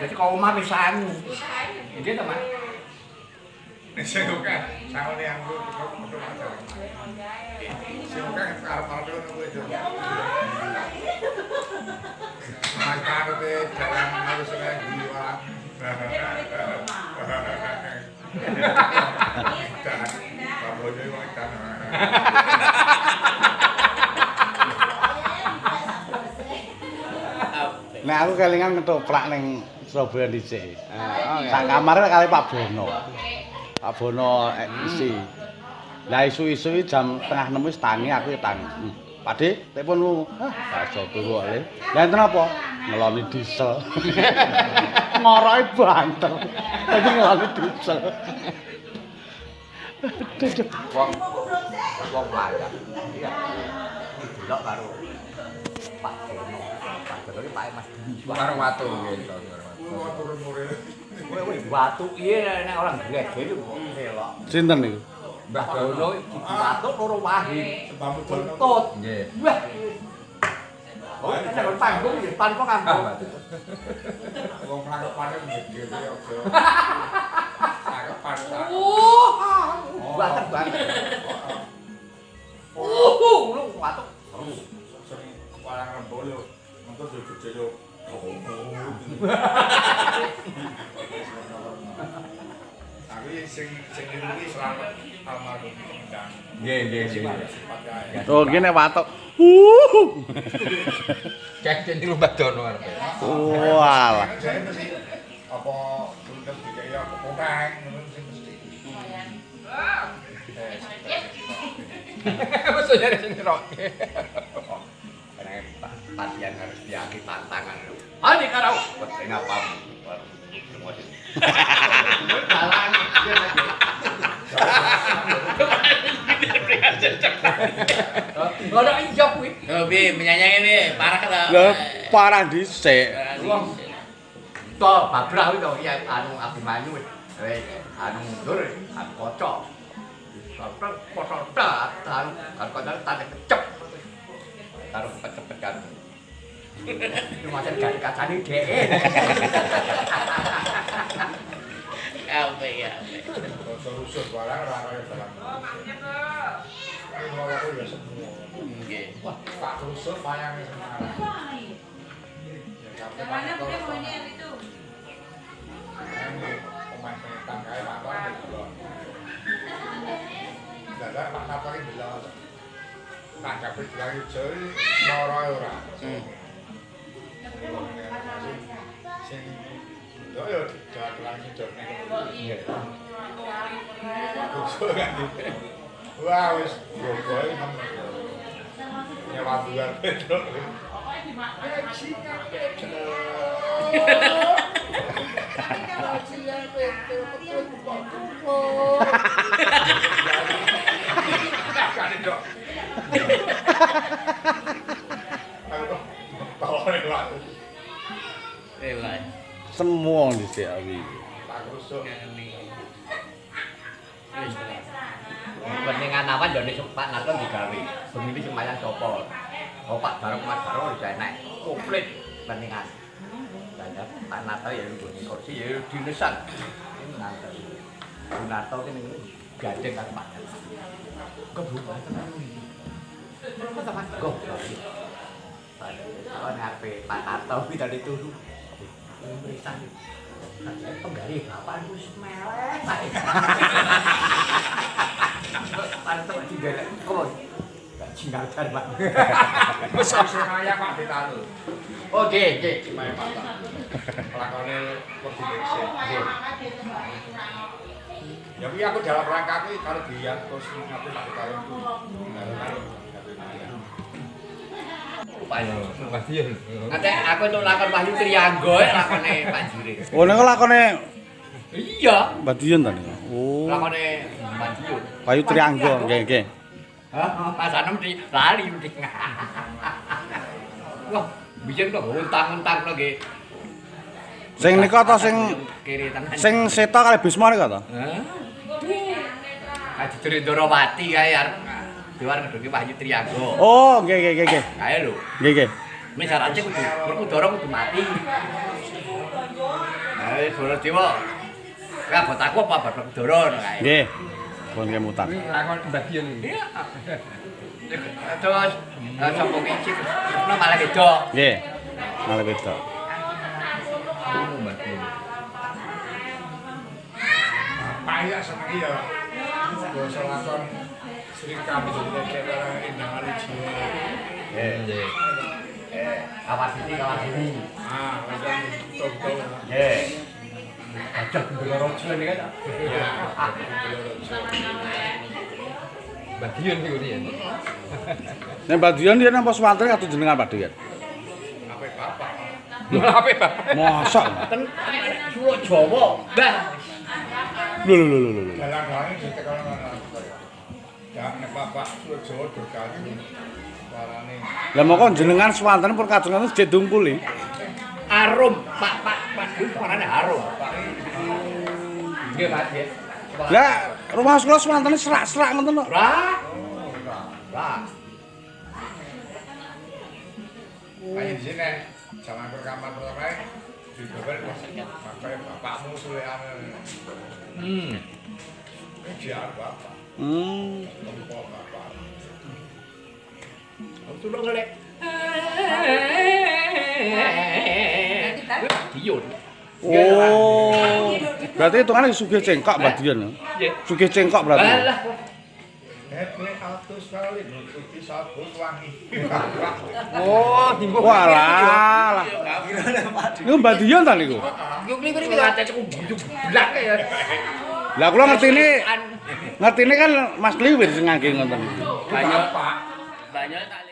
Jadi kau omah pisan. Iki to, Mas. Sing oke, sakone aku kok metu aja. Sing oke karep-karep kowe itu. Makane te jalan harus kayak jiwa. Nek aku kelingan ketoprak ning Surabaya dhisik. Oh, Sak kamare kali Pak Bono. Pak Bono eh, isi. Lah isu-isu jam tengah 6 wis tangi aku tangi. Hmm. Pakde, teleponmu. Hah, baso turu oleh. Lah enten apa? Ngeloni diesel. Ngoroke banter. Dadi ngeloni diesel. Wong wong kaya. Iya. Delok karo Pak Jono. Pak Jono iki Pak Mas Dwi. Karo watu gitu. batu iya nang orang gede itu sinten niku Mbah Dono iki batuk loro wahi buntut nggih wah Oh, ada panggung di depan kok kanggo. Wong lakepane gede aja. Lakepan. Uh, banget banget. Sekiruwi selamat Oh, gini watok. Uh. Cek jeneng lumbat dono arep. Walah. Apa kulkas dikai apa kurang Mesti. sing mesti. Maksudnya di sini rock. Latihan harus diaki tantangan. Ani ah, karau. Penting apa? Hahaha. Ngono iya kuwi. Oh, Bi, menyanyi Bi, parah kata. Lah parah dhisik. Wong to babrah kuwi to iya anu Abimanyu wis anu mundur anu kocok. Sampai kocok tak anu kocok tak kecep. Taruh cepet kan. Itu macam gak kacani dhek. Amén, amén. Dadah, mana pakai bilang? Tak dapat lagi ceri, Ndok ya dagelan sidone. Nggih. Wah wis gogoe nyewa Semua aku iki. Tak rusuk. Peningan awan yo nek Pak Narto digawe. Bengi iki semayan sapa? Oh Pak Barok Mas Barok wis enek. Komplit peningan. Banyak Pak Narto ya nggone kursi ya dinesan. Ini Narto. Bu Narto ki ning gandeng karo Pak. Kebuka tenan iki. Kok go. Kalau ngarepe Pak Narto kuwi tadi turu. Pemeriksaan. Penggali saya Oke, oke. Ya aku dalam rangka kuwi kalau dia terus ngapain tak itu? Ya. Nanti aku itu lakon Wahyu Trianggo lakone Pak Juri. Oh, nek lakone Iya, Badiun ta niku. Oh. lakone Pak Juri. Bayu Trianggo, nggih nggih. Hah, Pas Anem di lali udik. Wah, biyen kok untang-untang lagi. Sing nika ta sing kiri tenan. sing seta kali Bisma nika ta? Hah? Kaji Duri Dorawati kae arep diwar ngedungi Wahyu Trianggo. Oh, nggih nggih nggih nggih. Kae lho. Nggih nggih. Wis syaratnya kudu Doro kudu mati. Ayo Dewa. Lah buat aku apa bapak Doro kae. Nggih. Pun kemutan. Lakon bagian iki. Terus sapa ki sik Kresna malah beda. Nggih. Malah beda. Kuwi bagian. Paya seneng ya. Basa lakon Srikami Yogyakarta Endang Alijiwa. Eh, nggih. Eh, kawas iki kawas ini. Ah, ini dia atau jenengan Pak Apa apa Jawa. Lah. Lho lho lho lho. Dalang-dalange Ya nek bapak suwe. Warane Lah moko jenengan swanten pun kajengan jek dungkuli. Arum, Pak Pak Pak Gus warnane harum. Nggih, Mas, nggih. Lah rumah kula swantene serak-serak ngoten lho. Lah. Lah. Ayo di sini, jangan rekaman pertama di bawah pakai bapakmu sulean. Hmm. Ini dia bapak, Hmm. Oh. Berarti hitungane sugih cengkok Badian. Nggih. Sugih cengkok berarti. Alah. Oh, dinggo. Walah. Niku Badian ta niku? Cukup blak ya. Lah kula ngertine ngertine kan Mas Liwir sing ngangge. Banyak. Banyak tak